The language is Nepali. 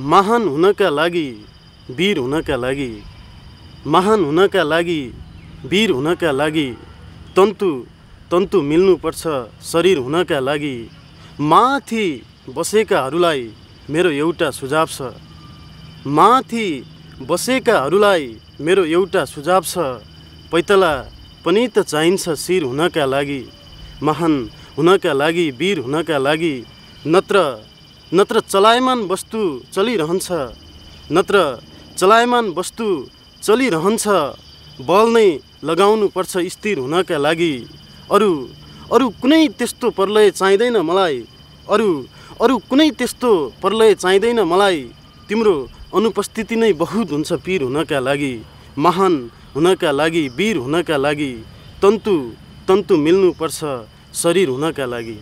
महान हुनका लागि वीर हुनका लागि महान हुनका लागि वीर हुनका लागि तन्तु तन्तु मिल्नुपर्छ शरीर हुनका लागि। माथि बसेकाहरूलाई मेरो एउटा सुझाव छ। माथि बसेकाहरूलाई मेरो एउटा सुझाव छ। पैतला पनि त चाहिन्छ शिर हुनका लागि महान हुनका लागि वीर हुनका लागि नत्र नत्र चलायमान वस्तु चलिरहन्छ। नत्र चलायमान वस्तु चलिरहन्छ। बल नै लगाउनुपर्छ स्थिर हुनका लागि। अरू अरू कुनै त्यस्तो प्रलय चाहिँदैन मलाई। अरू अरू कुनै त्यस्तो प्रलय चाहिँदैन मलाई। तिम्रो अनुपस्थिति नै बहुत हुन्छ पीर हुनका लागि। महान हुनका लागि वीर हुनका लागि। तन्तु तन्तु मिल्नुपर्छ शरीर हुनका लागि।